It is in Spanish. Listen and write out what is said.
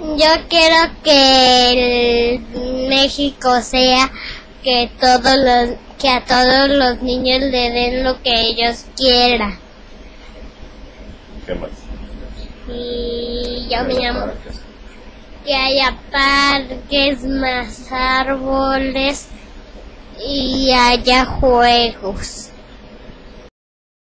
Yo quiero que el México sea que todos los que a todos los niños le den lo que ellos quieran. ¿Qué más? Y yo me llamo que haya parques, más árboles y haya juegos.